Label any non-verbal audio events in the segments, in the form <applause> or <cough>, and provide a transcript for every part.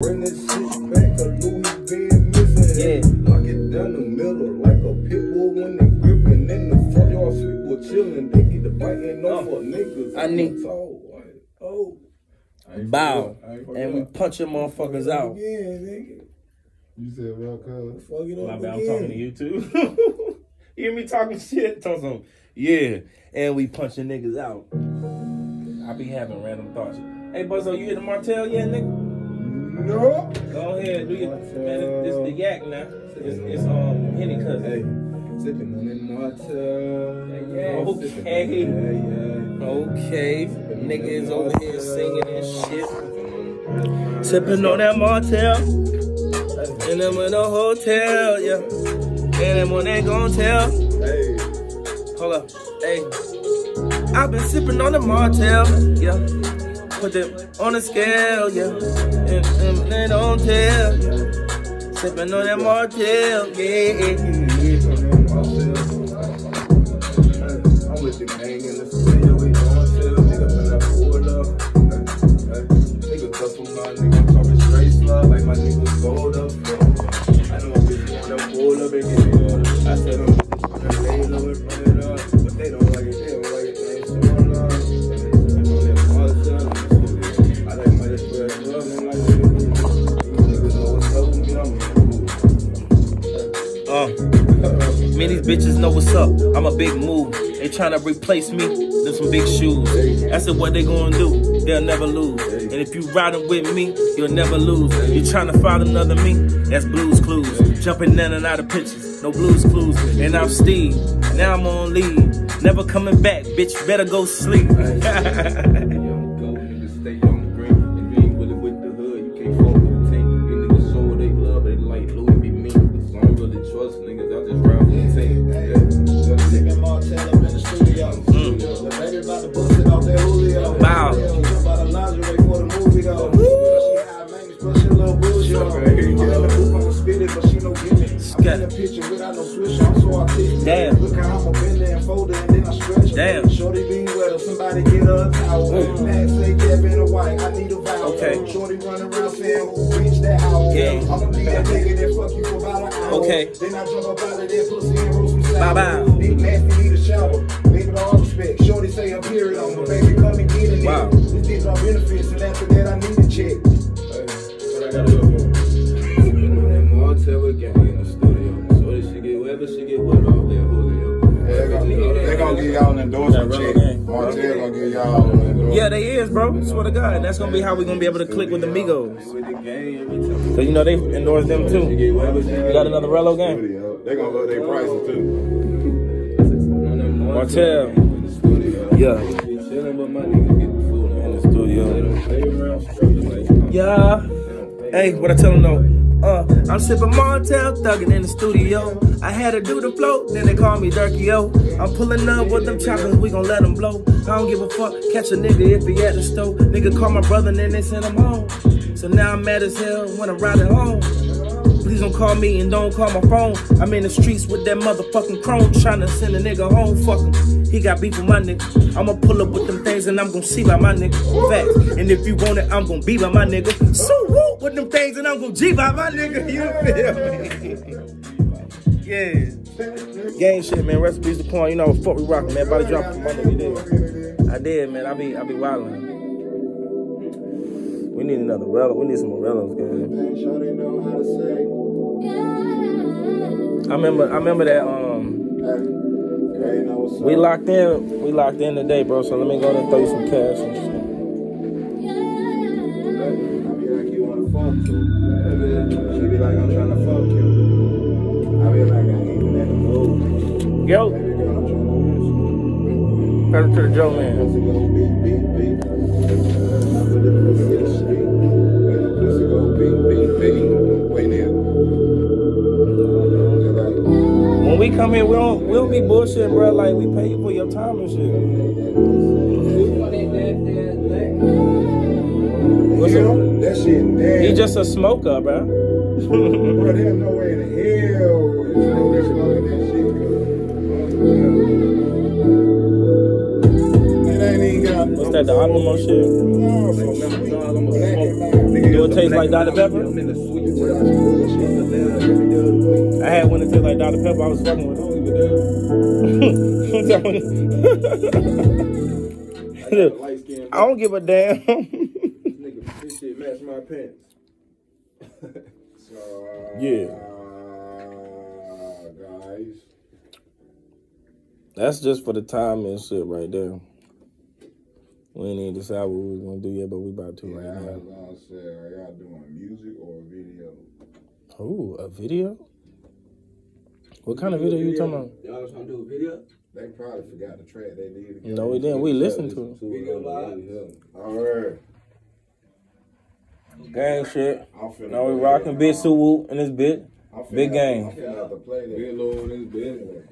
Bring this shit back, a Louis being missing. Yeah. Lock it down the middle like a pit bull when they gripping. In the front yard, sweet boy chilling. They get the biting no Oh. for niggas. I need- Tall, like, oh. Bow. forgot- I ain't And we forgot. punch them motherfuckers out. Again, nigga. You said well, cuz. Fuck it My up bad, I'm talking to you too. <laughs> you hear me talking shit? Tell some, yeah. And we punching niggas out. I be having random thoughts. Hey, Buzzo, you hit the Martell yet, nigga? No. Go ahead, do your man. It's, it's the yak now. It's, it's um Henny cousin. Hey, sipping on that Martell. Yeah, okay. Yeah, yeah. Okay, nigga is over here singing and shit. Sipping on that Martell. And I'm in a hotel, yeah. And then when they gon' tell, Hey. hold up, hey. I've been sipping on the Martell, yeah. Put them on the scale, yeah. And, and they don't tell, yeah. Sipping on that Martell, yeah. I'm with up. I'm a big move. They tryna replace me, them some big shoes. That's what they gonna do. They'll never lose. And if you riding with me, you'll never lose. You tryna find another me? That's blues clues. Jumping in and out of pictures, no blues clues. And I'm Steve. Now I'm on leave. Never coming back, bitch. Better go sleep. <laughs> Damn. Look how I'ma bend there and and then I stretch. Damn. Shorty be wet, somebody get her a towel. Mm. Max say Kevin a white, I need a vowel. Okay. Shorty running around saying who reached that hour. Yeah. I'ma be that nigga that fuck you for about an hour. Okay. Then I jump up out of that pussy and some sour. Bye-bye. Need nasty, need a shower. Baby, all respect. Shorty say her period on, but baby, come and get it. Wow. This these are benefits, and after that, I need a check. Y'all. Yeah, they is, bro. Swear to God. That's gonna be how we gonna be able to click with the Migos. With the gang. So you know they endorse them too. get whatever she You got another Rello game? They gonna lower their prices too. Martell. In the studio. Yeah. Be chilling, but my niggas get the food In the studio. They don't play around, struggling like Yeah. They don't play Hey, what I tell them though? Uh, I'm sipping Martell, thugging in the studio. I had to do the flow, then they call me Dirky I'm pulling up with them choppers, we gon' let them blow. I don't give a fuck, catch a nigga if he at the store. Nigga call my brother, then they send him home. So now I'm mad as hell when I'm riding home. Please don't call me and don't call my phone. I'm in the streets with that motherfucking chrome, trying to send a nigga home. Fuck him. He got beef with my nigga. I'ma pull up with them things and I'm gonna see by my nigga. Facts. And if you want it, I'm gonna be by my nigga. So woo with them things and I'm gon' G by my nigga. You feel me? <laughs> yeah. Gang shit, man. Recipes to porn. You know, fuck we rockin', man. Body drop from my nigga. Did. I did, man. I be, I be wildin'. We need another Rello. We need some more to say. I remember, I remember that. Um, we locked in, we locked in today, bro. So let me go and throw you some cash and shit. I be like you wanna fuck When we come here, we don't, we don't be bullshitting, bro. Like we pay you for your time and shit. What's up? that shit nasty. He just a smoker, bro. Bro, there's no way What's that, the Alamo shit? Do it taste like Dr. Pepper? I had one that tasted like Dr. Pepper. I was fucking with it. <laughs> I don't give a damn. Nigga, this <laughs> shit match my pants. Yeah. guys. That's just for the time and shit right there. We ain't even decide what we was gonna do yet, but we about to Yeah, right I now. was gonna say, are y'all doing music or video? Ooh, a video? What kind of video you talking about? Y'all was trying to do a video? They probably forgot the track they did. No, we didn't. We listened to it. Video vibes? Alright. Gang shit. I'm finna Now we go rocking ahead. Big Suwu in this bit. I'm finna- Big game. I'm finna have play. Big low in this bed. You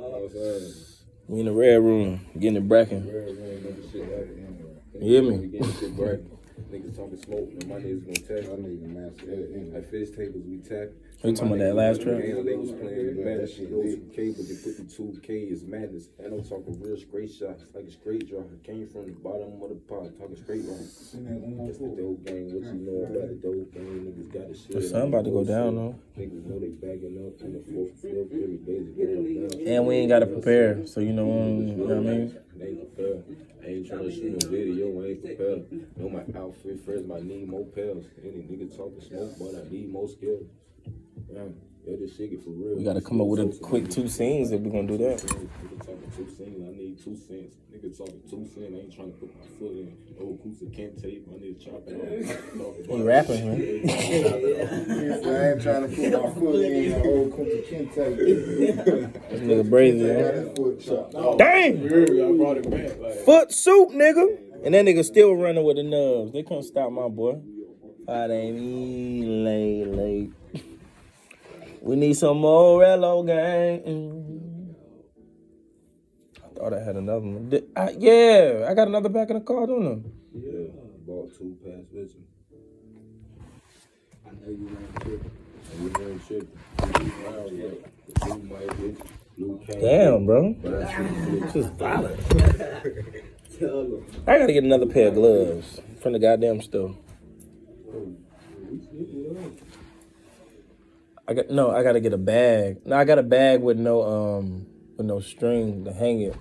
know what I'm saying? We in the red room, getting it bracking. Red room, nigga, shit like that. You hear me? We getting shit bright. <laughs> Niggas talking smoke, and my niggas gonna tap. I need to master Yeah, that. At fish tables, we tap. You talking about that last track? They was playing the Yeah, match. that shit Those deep. K, but they put the two K is madness. And I'm talking real straight shots, like a straight draw. Came from the bottom of the pot, talking straight run. Send that That's the dope game. What you know about the dope game? Niggas got the shit. The sun about to go down though. Niggas know they bagging up in the fourth, fifth, every day to get up down. And we ain't gotta prepare, so you know, um, you know what I mean? They ain't prepared. I ain't trying to shoot no video, ain't prepared. Know my outfit friends, my need more pills. Any nigga talking smoke, but I need more skills. Damn, yeah, this shit get for real. We gotta come up with a quick two scenes if we gonna do that. Nigga talking two cents, I need two cents. Nigga talking two cents, I ain't trying to put my foot in. No Kusa can't tape, I need to chop it He <laughs> rapping, man. <laughs> I ain't trying to put my foot in the old Kunta Kinte. This nigga brazy, man. his foot. Dang! I brought it back. Like, Foot soup, nigga. And that nigga still running with the nubs. They couldn't stop my boy. I ain't late, late. We need some more Rello gang. I thought I had another one. Did- I- yeah, I got another back in the car, don't I? yeah, bought two past vision. I know you ain't tripping. We ain't tripping. Two rounds, like, the might bitch, blue cat. Damn, bro. I Just violent. <laughs> I gotta get another pair of gloves from the goddamn store. I got no. I gotta get a bag. No, I got a bag with no um with no string to hang it.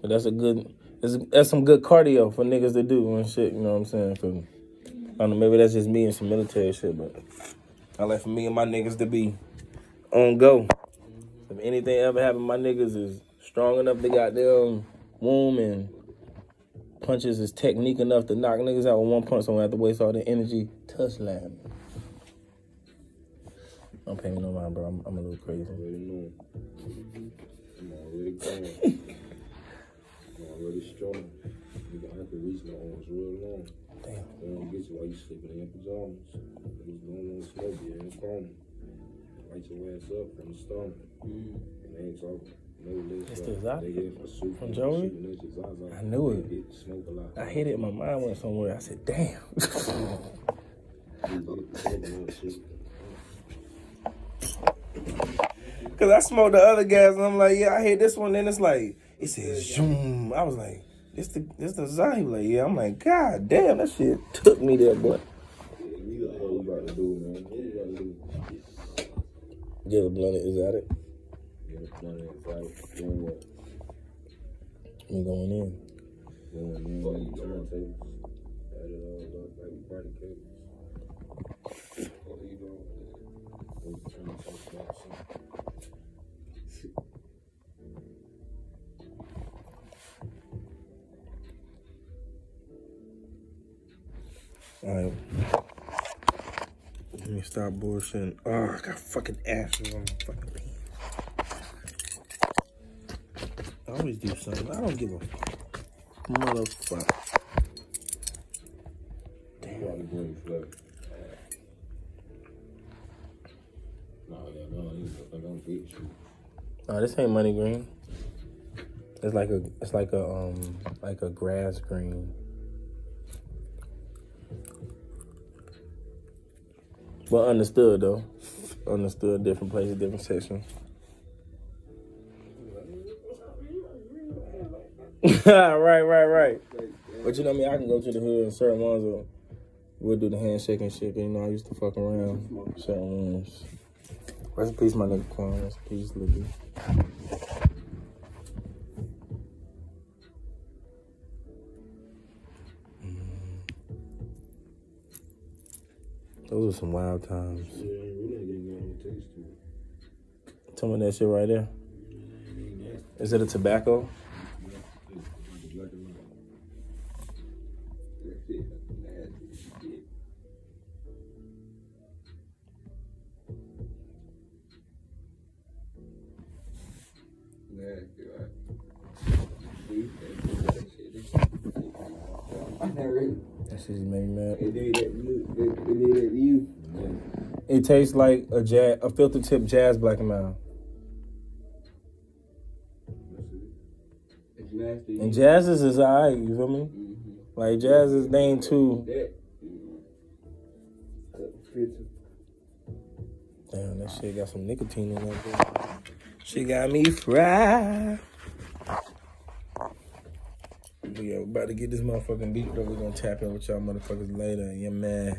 But that's a good. That's, that's some good cardio for niggas to do and shit. You know what I'm saying? For I don't know. Maybe that's just me and some military shit, but I like for me and my niggas to be on go. If anything ever happen, my niggas is strong enough to goddamn womb and punches is technique enough to knock niggas out with one punch, so I don't have to waste all the energy. Touchline. Don't pay me no mind, bro. I'm, I'm a little crazy. already know. I'm already going. I'm already strong. Nigga, I can reach my arms real long. Damn. They don't get you while you sleeping in your pajamas. Niggas don't want to smoke you in the corner. Light your ass up from the stomach. And they ain't talking. It's the exotic They here for soup. from Joey? Shooting at your Zaza. I knew it. They Get smoke a lot. I hit it. My mind went somewhere. I said, damn. They get smoking that shit. Cause I smoked the other gas and I'm like, yeah, I hit this one. Then it's like, it says zoom. I was like, this the this the Zai. He was like, yeah. I'm like, god damn, that shit took me there, boy. We got what we about to do, man. What we about to do? Get a blunt. Is that it? Get a plan inside. Doing what? Me going in. Going in, like turntables. Add it all up, like party cables. What you doing? We trying to talk about something. All right. Let me stop bullshitting. Oh, I got fucking ashes on my fucking pants. I always do something. I don't give a fuck. Motherfucker. Probably green flag. No, this ain't money green. It's like a it's like a um like a grass green. But understood though. Understood different places, different sections. <laughs> right, right, right. But you know me, I can go to the hood certain ones will do the handshake and shit. 'cause, You know, I used to fuck around certain ones. Rest in peace, my nigga Quan. Rest in peace. Mm. Those were some wild times. Yeah, we not getting on taste to it. Tell me that shit right there. Is it a tobacco? Shit made me mad. It did that you. It, it did that you. It tastes like a jazz, a filter tip jazz black and mild. It's nasty. And jazzes is alright, you feel me? Mm-hmm. Like jazzes, ain't too. That. Damn, that shit got some nicotine in it. She got me fried. We about to get this motherfucking beat, though. we're gonna tap in with y'all motherfuckers later. Yeah, man.